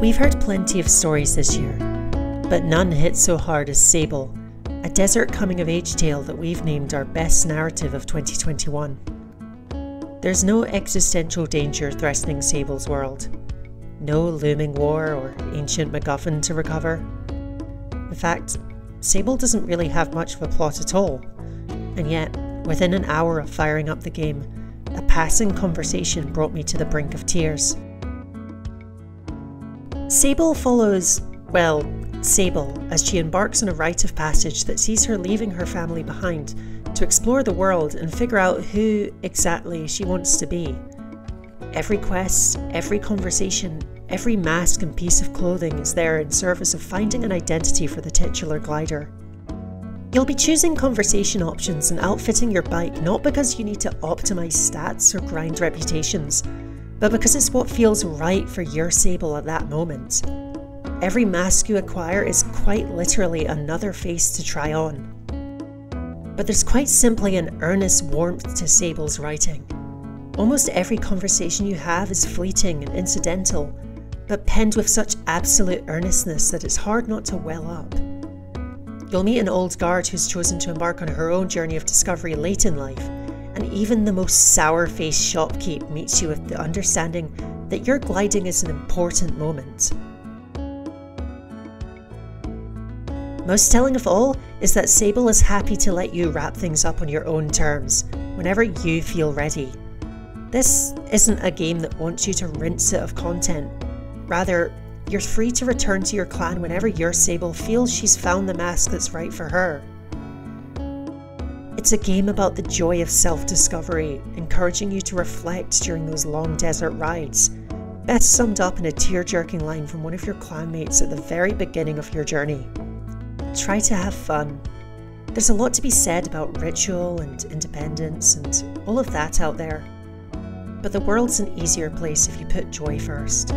We've heard plenty of stories this year, but none hit so hard as Sable, a desert coming of age tale that we've named our best narrative of 2021. There's no existential danger threatening Sable's world, no looming war or ancient MacGuffin to recover. In fact, Sable doesn't really have much of a plot at all, and yet, within an hour of firing up the game, a passing conversation brought me to the brink of tears. Sable follows, well, Sable as she embarks on a rite of passage that sees her leaving her family behind to explore the world and figure out who exactly she wants to be. Every quest, every conversation, every mask and piece of clothing is there in service of finding an identity for the titular glider. You'll be choosing conversation options and outfitting your bike not because you need to optimize stats or grind reputations, but because it's what feels right for your Sable at that moment. Every mask you acquire is quite literally another face to try on. But there's quite simply an earnest warmth to Sable's writing. Almost every conversation you have is fleeting and incidental, but penned with such absolute earnestness that it's hard not to well up. You'll meet an old guard who's chosen to embark on her own journey of discovery late in life, and even the most sour faced shopkeep meets you with the understanding that your gliding is an important moment. Most telling of all is that Sable is happy to let you wrap things up on your own terms, whenever you feel ready. This isn't a game that wants you to rinse it of content. Rather, you're free to return to your clan whenever your Sable feels she's found the mask that's right for her. It's a game about the joy of self discovery, encouraging you to reflect during those long desert rides. Best summed up in a tear jerking line from one of your clanmates at the very beginning of your journey. Try to have fun. There's a lot to be said about ritual and independence and all of that out there. But the world's an easier place if you put joy first.